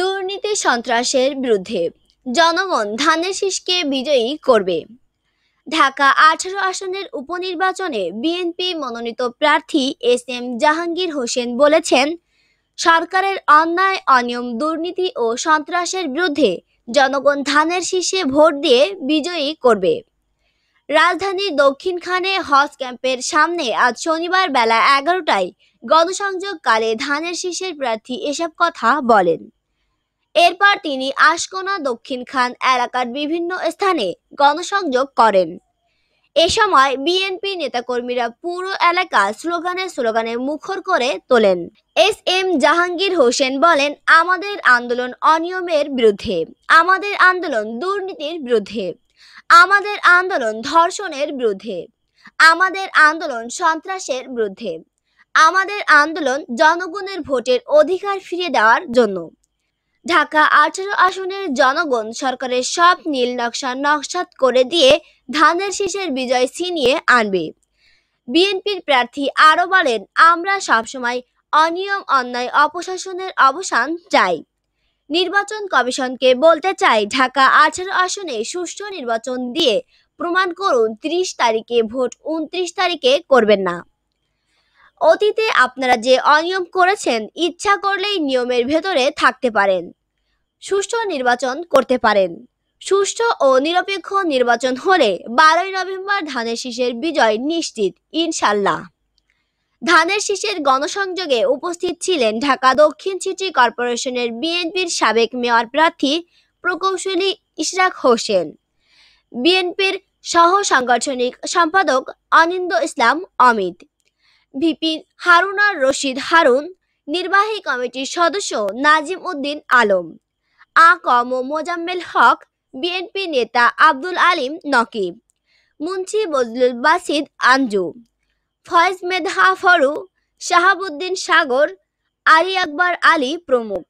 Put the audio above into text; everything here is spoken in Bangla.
দুর্নীতি সন্ত্রাসের বিরুদ্ধে জনগণ ধানের শীষকে বিজয়ী করবে। ঢাকা আঠারো আসনের উপনির্বাচনে বিএনপি মনোনীত প্রার্থী এস এম জাহাঙ্গীর হোসেন বলেছেন, সরকারের অন্যায়, অনিয়ম, দুর্নীতি ও সন্ত্রাসের বিরুদ্ধে জনগণ ধানের শীষে ভোট দিয়ে বিজয়ী করবে। রাজধানীর দক্ষিণখানে হজ ক্যাম্পের সামনে আজ শনিবার বেলা এগারোটায় গণসংযোগকালে ধানের শীষের প্রার্থী এসব কথা বলেন। এরপর তিনি আশকোনা দক্ষিণ খান এলাকার বিভিন্ন স্থানে গণসংযোগ করেন। এ সময় বিএনপি নেতাকর্মীরা পুরো এলাকা স্লোগানে স্লোগানে মুখর করে তোলেন। এস এম জাহাঙ্গীর হোসেন বলেন, আমাদের আন্দোলন অনিয়মের বিরুদ্ধে, আমাদের আন্দোলন দুর্নীতির বিরুদ্ধে, আমাদের আন্দোলন ধর্ষণের বিরুদ্ধে, আমাদের আন্দোলন সন্ত্রাসের বিরুদ্ধে, আমাদের আন্দোলন জনগণের ভোটের অধিকার ফিরিয়ে দেওয়ার জন্য। ঢাকা আঠারো আসনের জনগণ সরকারের সব নীল নকশা নকশাত করে দিয়ে ধানের শীষের বিজয় ছিনিয়ে আনবে। বিএনপির প্রার্থী আরও বলেন, আমরা সবসময় অনিয়ম, অন্যায়, অপশাসনের অবসান চাই। নির্বাচন কমিশনকে বলতে চাই, ঢাকা আঠারো আসনে সুষ্ঠু নির্বাচন দিয়ে প্রমাণ করুন, ত্রিশ তারিখে ভোট উনত্রিশ তারিখে করবেন না। অতীতে আপনারা যে অনিয়ম করেছেন, ইচ্ছা করলেই নিয়মের ভেতরে থাকতে পারেন। সুষ্ঠু নির্বাচন করতে পারেন। সুষ্ঠু ও নিরপেক্ষ নির্বাচন হলে বারোই নভেম্বর ধানের শীষের বিজয় নিশ্চিত, ইনশাল্লাহ। ধানের শীষের গণসংযোগে উপস্থিত ছিলেন ঢাকা দক্ষিণ সিটি কর্পোরেশনের বিএনপির সাবেক মেয়র প্রার্থী প্রকৌশলী ইশরাক হোসেন, বিএনপির সহ সাংগঠনিক সম্পাদক অনিন্দ ইসলাম অমিত, ভিপি হারুনার রশিদ হারুন, নির্বাহী কমিটির সদস্য নাজিম উদ্দিন আলম আ ক ম মোজাম্মেল হক, বিএনপি নেতা আব্দুল আলিম নকিব, মুন্সি বজলুল বাসিদ আঞ্জু, ফয়েজ মেধা ফরু, শাহাবুদ্দিন সাগর, আলী আকবর আলী প্রমুখ।